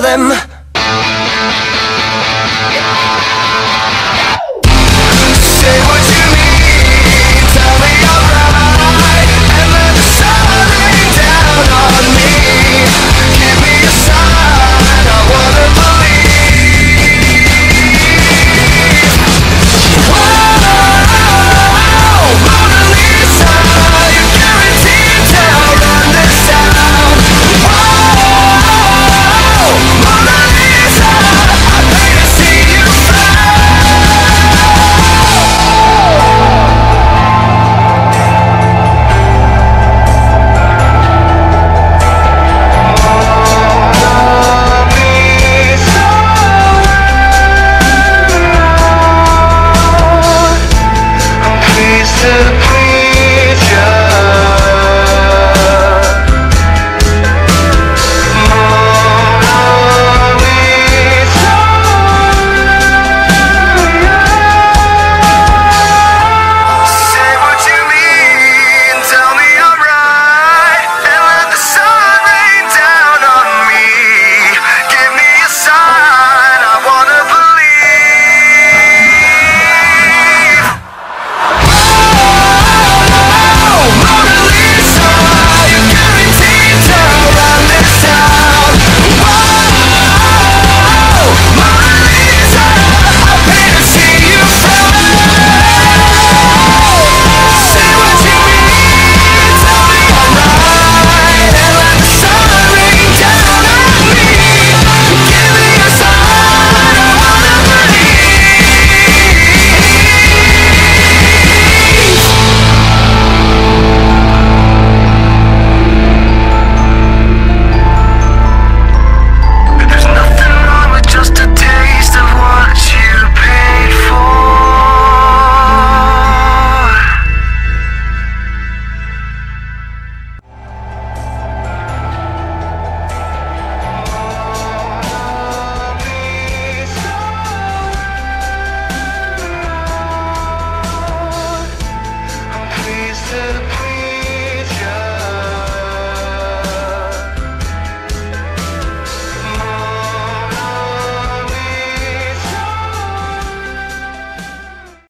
them Yeah.